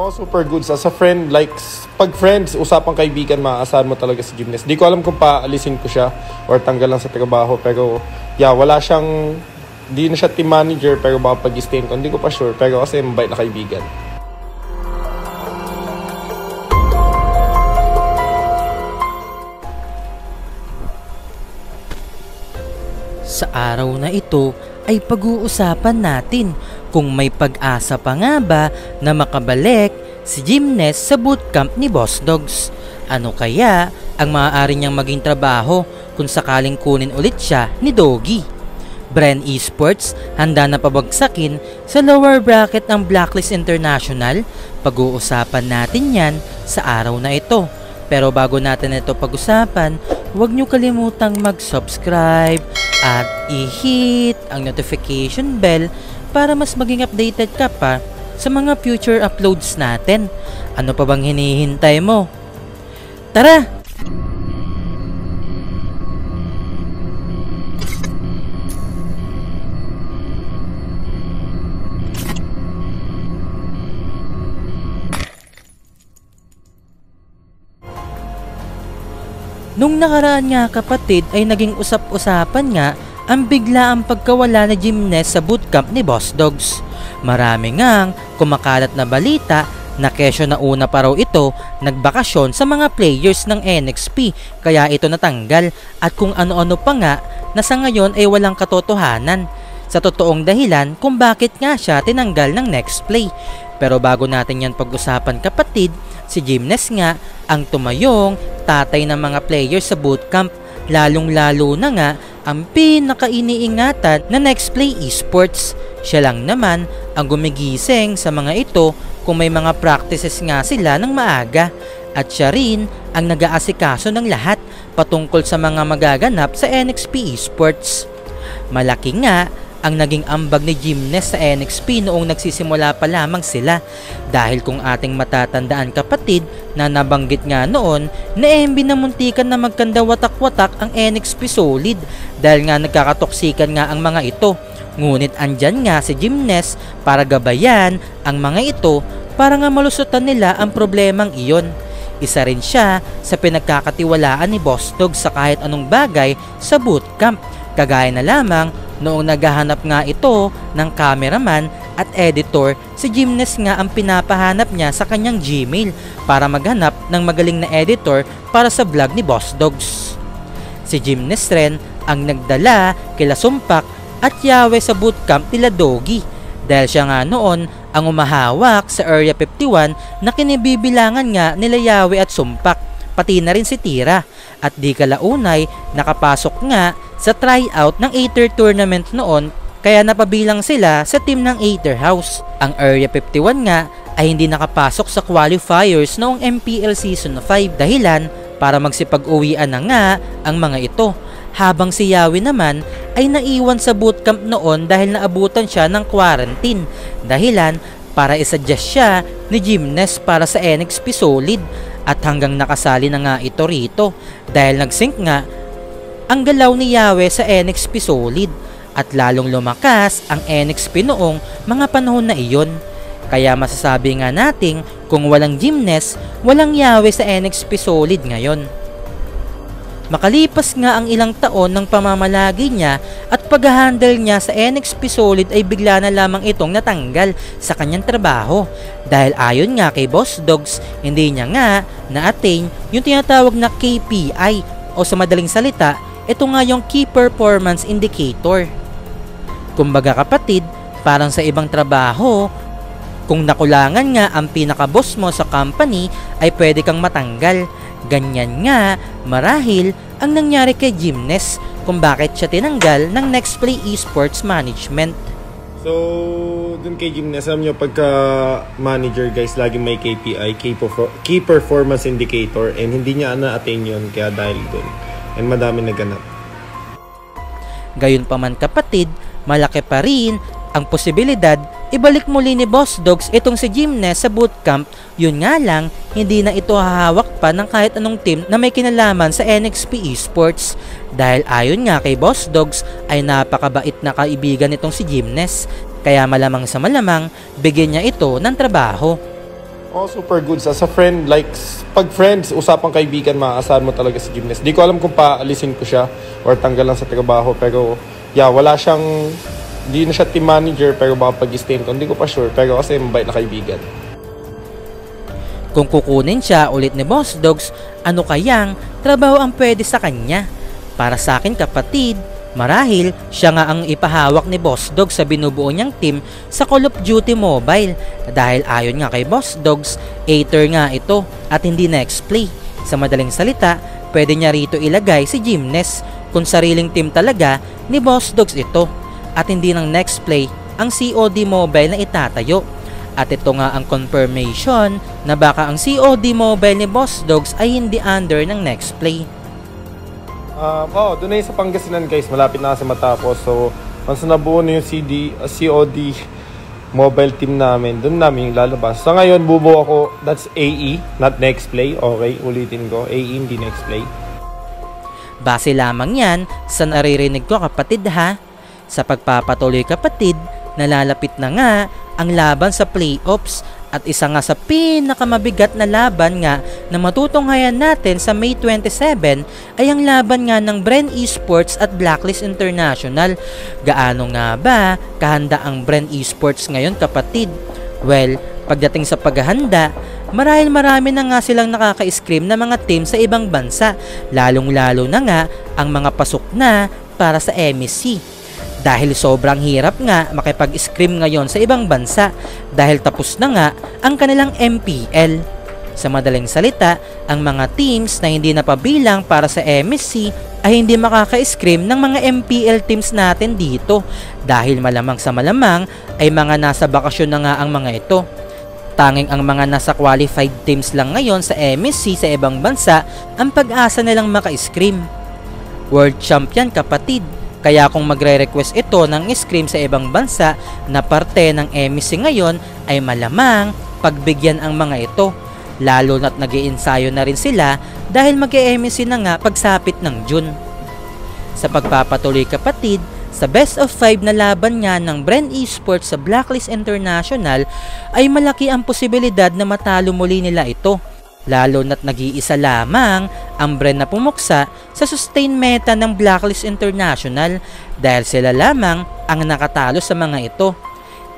Oh, super good. As a friend, like, pag friends, usapang kaibigan, maaasahan mo talaga si Gymnast. Di ko alam kung paalisin ko siya or tanggal lang sa trabaho. Pero, yeah, wala siyang, di na siya team manager, pero baka pag-stayin ko. Hindi ko pa sure, pero kasi mabait na kaibigan. Sa araw na ito ay pag-uusapan natin kung may pag-asa pa nga ba na makabalik si Gymnast sa bootcamp ni Boss Dogs. Ano kaya ang maaari niyang maging trabaho kung sakaling kunin ulit siya ni Doggy? Bren Esports handa na pabagsakin sa lower bracket ng Blacklist International. Pag-uusapan natin yan sa araw na ito. Pero bago natin ito pag-usapan, huwag niyo kalimutang mag-subscribe at i-hit ang notification bell para mas maging updated ka pa sa mga future uploads natin. Ano pa bang hinihintay mo? Tara! Nung nakaraan nga kapatid ay naging usap-usapan nga ang bigla ang pagkawala na gymnast sa bootcamp ni Boss Dogs. Marami ngang kumakalat na balita na kesyo na una pa raw ito nagbakasyon sa mga players ng NXP kaya ito natanggal at kung ano-ano pa nga na sa ngayon ay walang katotohanan sa totoong dahilan kung bakit nga siya tinanggal ng next play. Pero bago natin yan pag-usapan kapatid, si Gymnast nga ang tumayong tatay ng mga players sa bootcamp lalong-lalo na nga ang pinakainiingatan na Next Play Esports. Siya lang naman ang gumigising sa mga ito kung may mga practices nga sila ng maaga at siya rin ang nag-aasikaso ng lahat patungkol sa mga magaganap sa NXP Esports. Malaki nga ang naging ambag ni Gymnast sa NXP noong nagsisimula pa lamang sila. Dahil kung ating matatandaan kapatid na nabanggit nga noon na MB na muntikan na magkanda watak-watak ang NXP Solid. Dahil nga nagkakatoksikan nga ang mga ito. Ngunit andyan nga si Gymnast para gabayan ang mga ito para nga malusutan nila ang problemang iyon. Isa rin siya sa pinagkakatiwalaan ni Boss Dog sa kahit anong bagay sa bootcamp. Kagaya na lamang Noong naghahanap nga ito ng cameraman at editor, si Gymnast nga ang pinapahanap niya sa kanyang Gmail para maghanap ng magaling na editor para sa vlog ni Boss Dogs. Si Gymnast rin ang nagdala kila Sumpak at Yawe sa bootcamp nila Doggy dahil siya nga noon ang umahawak sa Area 51 na kinibibilangan nga nila Yawe at Sumpak pati na rin si Tira at di kalaunay nakapasok nga sa tryout ng Aether tournament noon kaya napabilang sila sa team ng Aether House. Ang Area 51 nga ay hindi nakapasok sa qualifiers noong MPL Season 5 dahilan para magsipag-uwian na nga ang mga ito. Habang si Yawi naman ay naiwan sa bootcamp noon dahil naabutan siya ng quarantine dahilan para isuggest siya ni Gymnast para sa NXP Solid at hanggang nakasali na nga ito rito dahil nag-sync nga ang galaw ni Yahweh sa NXP Solid at lalong lumakas ang NXP noong mga panahon na iyon. Kaya masasabi nga nating kung walang gymnast, walang Yahweh sa NXP Solid ngayon. Makalipas nga ang ilang taon ng pamamalagi niya at pag-handle niya sa NXP Solid ay bigla na lamang itong natanggal sa kanyang trabaho dahil ayon nga kay Boss Dogs hindi niya nga na-attain yung tinatawag na KPI o sa madaling salita ito nga yung Key Performance Indicator. Kumbaga kapatid, parang sa ibang trabaho, kung nakulangan nga ang pinaka-boss mo sa company ay pwede kang matanggal. Ganyan nga, marahil ang nangyari kay Gymnast kung bakit siya tinanggal ng Next Play Esports Management. So, dun kay Gymnast, alam nyo, pagka manager guys, laging may KPI, Key, Perfor- Key Performance Indicator, and hindi niya na-attain yun, kaya dahil dun. And madami naganap. Gayon pa man kapatid, malaki pa rin ang posibilidad ibalik muli ni Boss Dogs itong si Gymnast sa bootcamp. Yun nga lang, hindi na ito hahawak pa ng kahit anong team na may kinalaman sa NXP Esports. Dahil ayon nga kay Boss Dogs ay napakabait na kaibigan nitong si Gymnast. Kaya malamang sa malamang, bigyan niya ito ng trabaho. Oh, super good. As a friend, like, pag friends, usapang kaibigan, maaasahan mo talaga si Gymnast. Di ko alam kung paalisin ko siya or tanggal lang sa trabaho. Pero, yeah, wala siyang, di na siya team manager, pero baka pag-stain ko. Hindi ko pa sure, pero kasi mabait na kaibigan. Kung kukunin siya ulit ni Boss Dogs, ano kayang trabaho ang pwede sa kanya? Para sa akin kapatid, marahil siya nga ang ipahawak ni Boss Dogs sa binubuo niyang team sa Call of Duty Mobile. Dahil ayon nga kay Boss Dogs, Aether nga ito at hindi next play. Sa madaling salita, pwede niya rito ilagay si Gymnast kung sariling team talaga ni Boss Dogs ito at hindi ng next play ang COD Mobile na itatayo. At ito nga ang confirmation na baka ang COD Mobile ni Boss Dogs ay hindi under ng next play. Um, oh, doon na yun sa Pangasinan guys, malapit na kasi matapos. So, once nabuo na yung CD, uh, COD mobile team namin, doon namin yung lalabas. Sa ngayon, bubuo ako, that's AE, not next play. Okay, ulitin ko, AE, hindi next play. Base lamang yan sa naririnig ko kapatid ha. Sa pagpapatuloy kapatid, nalalapit na nga ang laban sa playoffs at isa nga sa pinakamabigat na laban nga na matutunghayan natin sa May 27 ay ang laban nga ng Bren Esports at Blacklist International. Gaano nga ba kahanda ang Bren Esports ngayon kapatid? Well, pagdating sa paghahanda, marahil marami na nga silang nakaka-scream na mga team sa ibang bansa, lalong-lalo na nga ang mga pasok na para sa MSC. Dahil sobrang hirap nga makipag-scrim ngayon sa ibang bansa dahil tapos na nga ang kanilang MPL. Sa madaling salita, ang mga teams na hindi napabilang para sa MSC ay hindi makaka-scrim ng mga MPL teams natin dito dahil malamang sa malamang ay mga nasa bakasyon na nga ang mga ito. Tanging ang mga nasa qualified teams lang ngayon sa MSC sa ibang bansa ang pag-asa nilang maka-scrim. World Champion kapatid, kaya kung magre-request ito ng scrim sa ibang bansa na parte ng MSC ngayon ay malamang pagbigyan ang mga ito. Lalo na't nag ensayo na rin sila dahil mag MSC na nga pagsapit ng June. Sa pagpapatuloy kapatid, sa best of 5 na laban nga ng Bren Esports sa Blacklist International ay malaki ang posibilidad na matalo muli nila ito lalo na't nag-iisa lamang ang brand na pumuksa sa sustain meta ng Blacklist International dahil sila lamang ang nakatalo sa mga ito.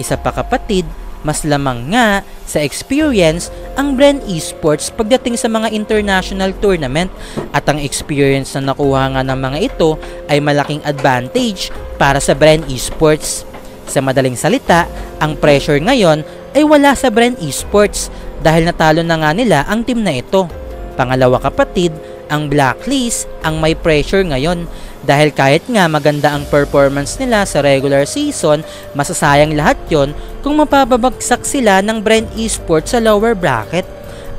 Isa pa kapatid, mas lamang nga sa experience ang brand esports pagdating sa mga international tournament at ang experience na nakuha nga ng mga ito ay malaking advantage para sa brand esports. Sa madaling salita, ang pressure ngayon ay wala sa brand esports dahil natalo na nga nila ang team na ito. Pangalawa kapatid, ang Blacklist ang may pressure ngayon dahil kahit nga maganda ang performance nila sa regular season, masasayang lahat yon kung mapapabagsak sila ng Brent Esports sa lower bracket.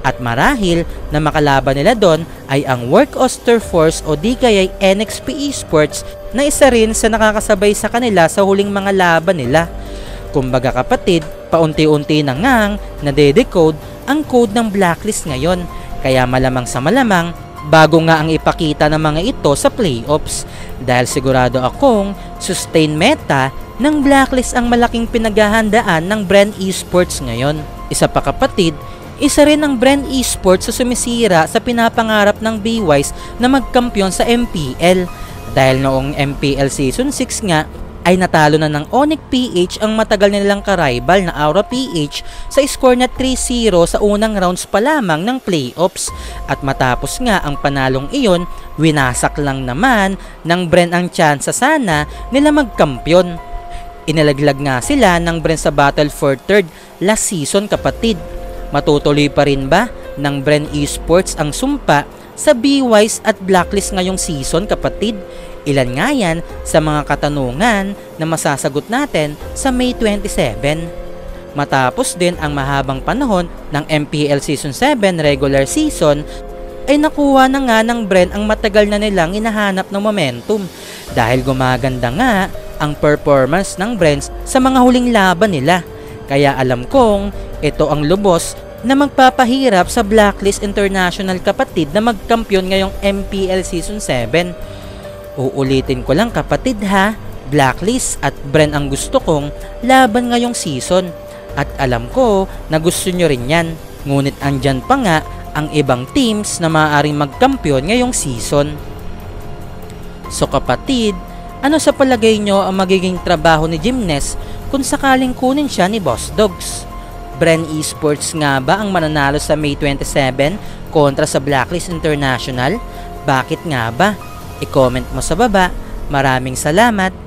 At marahil na makalaban nila doon ay ang Work Oster Force o di kaya NXP Esports na isa rin sa nakakasabay sa kanila sa huling mga laban nila. Kumbaga kapatid, paunti-unti na ngang nade-decode ang code ng blacklist ngayon. Kaya malamang sa malamang, bago nga ang ipakita ng mga ito sa playoffs dahil sigurado akong sustain meta ng blacklist ang malaking pinaghahandaan ng Brand Esports ngayon. Isa pa kapatid, isa rin ang Brand Esports sa sumisira sa pinapangarap ng BWise na magkampiyon sa MPL. Dahil noong MPL Season 6 nga, ay natalo na ng Onyx PH ang matagal nilang karibal na Aura PH sa score na 3-0 sa unang rounds pa lamang ng playoffs at matapos nga ang panalong iyon, winasak lang naman ng Bren ang tsansa sana nila magkampyon. Inalaglag nga sila ng Bren sa battle for third last season kapatid. Matutuloy pa rin ba ng Bren Esports ang sumpa sa B-Wise at Blacklist ngayong season kapatid? Ilan nga yan sa mga katanungan na masasagot natin sa May 27. Matapos din ang mahabang panahon ng MPL Season 7 regular season, ay nakuha na nga ng Bren ang matagal na nilang inahanap ng momentum dahil gumaganda nga ang performance ng Bren sa mga huling laban nila. Kaya alam kong ito ang lubos na magpapahirap sa Blacklist International kapatid na magkampiyon ngayong MPL Season 7 Uulitin ko lang kapatid ha, Blacklist at Bren ang gusto kong laban ngayong season at alam ko na gusto nyo rin yan. Ngunit andyan pa nga ang ibang teams na maaaring magkampiyon ngayong season. So kapatid, ano sa palagay nyo ang magiging trabaho ni Gymnast kung sakaling kunin siya ni Boss Dogs? Bren Esports nga ba ang mananalo sa May 27 kontra sa Blacklist International? Bakit nga ba? I-comment mo sa baba. Maraming salamat